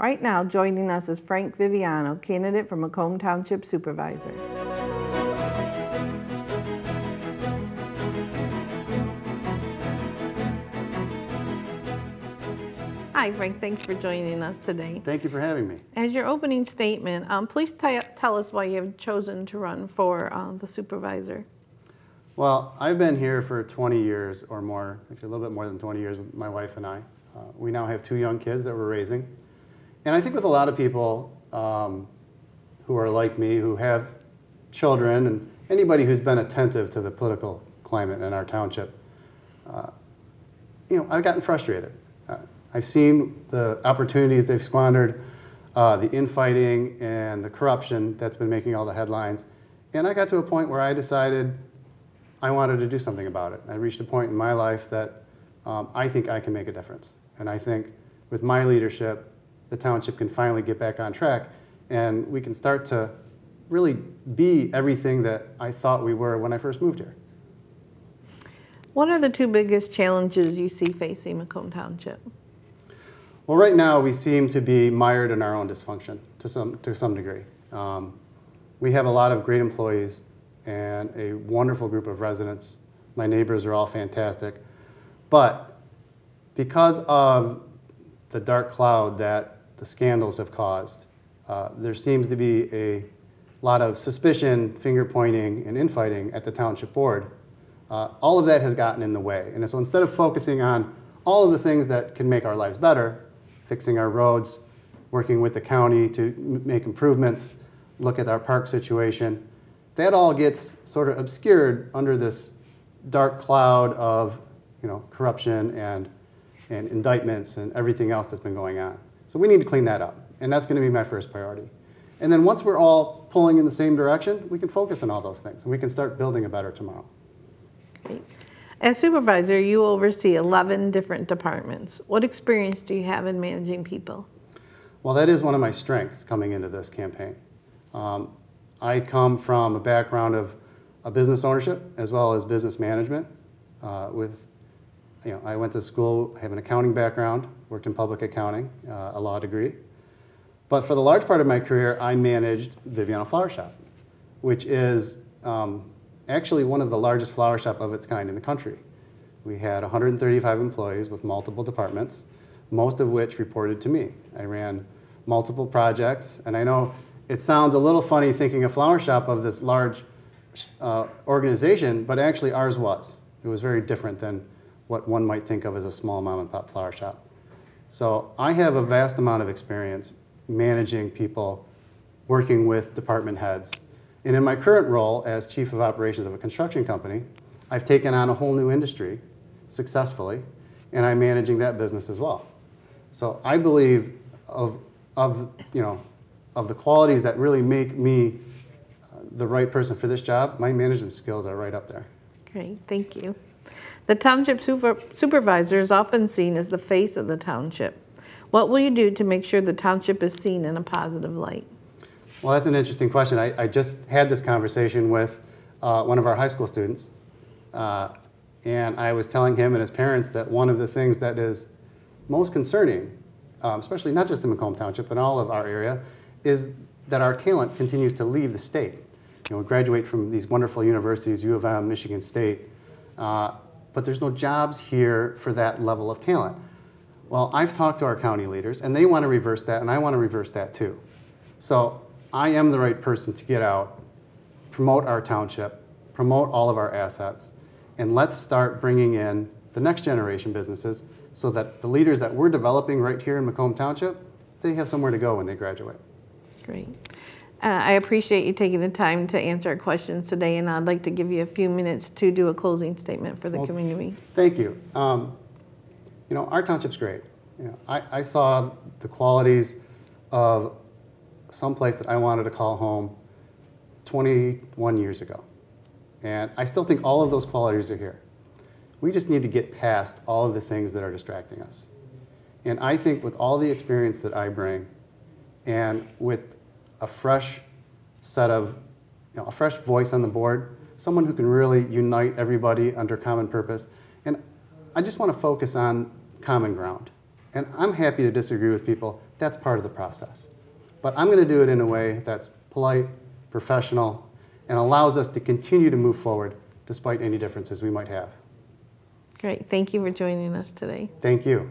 Right now, joining us is Frank Viviano, candidate for Macomb Township Supervisor. Hi, Frank. Thanks for joining us today. Thank you for having me. As your opening statement, um, please tell us why you have chosen to run for uh, the supervisor. Well, I've been here for 20 years or more, actually a little bit more than 20 years, my wife and I. Uh, we now have two young kids that we're raising. And I think with a lot of people um, who are like me, who have children, and anybody who's been attentive to the political climate in our township, uh, you know, I've gotten frustrated. Uh, I've seen the opportunities they've squandered, uh, the infighting and the corruption that's been making all the headlines. And I got to a point where I decided I wanted to do something about it. I reached a point in my life that um, I think I can make a difference. And I think with my leadership, the township can finally get back on track and we can start to really be everything that I thought we were when I first moved here. What are the two biggest challenges you see facing Macomb Township? Well, right now we seem to be mired in our own dysfunction to some, to some degree. Um, we have a lot of great employees and a wonderful group of residents. My neighbors are all fantastic. But because of the dark cloud that the scandals have caused, uh, there seems to be a lot of suspicion, finger pointing, and infighting at the township board. Uh, all of that has gotten in the way. And so instead of focusing on all of the things that can make our lives better, fixing our roads, working with the county to make improvements, look at our park situation. That all gets sort of obscured under this dark cloud of you know, corruption and, and indictments and everything else that's been going on. So we need to clean that up, and that's going to be my first priority. And then once we're all pulling in the same direction, we can focus on all those things, and we can start building a better tomorrow. Great. As supervisor, you oversee 11 different departments. What experience do you have in managing people? Well, that is one of my strengths coming into this campaign. Um, I come from a background of a business ownership as well as business management. Uh, with, you know, I went to school, I have an accounting background, worked in public accounting, uh, a law degree. But for the large part of my career, I managed Viviano Flower Shop, which is um, actually one of the largest flower shop of its kind in the country. We had 135 employees with multiple departments, most of which reported to me. I ran multiple projects, and I know it sounds a little funny thinking a flower shop of this large uh, organization, but actually ours was. It was very different than what one might think of as a small mom and pop flower shop. So I have a vast amount of experience managing people, working with department heads, and in my current role as Chief of Operations of a construction company, I've taken on a whole new industry successfully, and I'm managing that business as well. So I believe of, of, you know, of the qualities that really make me uh, the right person for this job, my management skills are right up there. Great, thank you. The township super, supervisor is often seen as the face of the township. What will you do to make sure the township is seen in a positive light? Well, that's an interesting question. I, I just had this conversation with uh, one of our high school students, uh, and I was telling him and his parents that one of the things that is most concerning, um, especially not just in Macomb Township, but all of our area, is that our talent continues to leave the state. You know, graduate from these wonderful universities, U of M, Michigan State, uh, but there's no jobs here for that level of talent. Well, I've talked to our county leaders, and they want to reverse that, and I want to reverse that too. So I am the right person to get out, promote our township, promote all of our assets, and let's start bringing in the next generation businesses so that the leaders that we're developing right here in Macomb Township, they have somewhere to go when they graduate. Great. Uh, I appreciate you taking the time to answer our questions today, and I'd like to give you a few minutes to do a closing statement for the well, community. Thank you. Um, you know, our township's great. You know, I, I saw the qualities of some place that I wanted to call home 21 years ago. And I still think all of those qualities are here. We just need to get past all of the things that are distracting us. And I think with all the experience that I bring, and with a fresh set of, you know, a fresh voice on the board, someone who can really unite everybody under common purpose. And I just want to focus on common ground. And I'm happy to disagree with people. That's part of the process. But I'm going to do it in a way that's polite, professional, and allows us to continue to move forward despite any differences we might have. Great, thank you for joining us today. Thank you.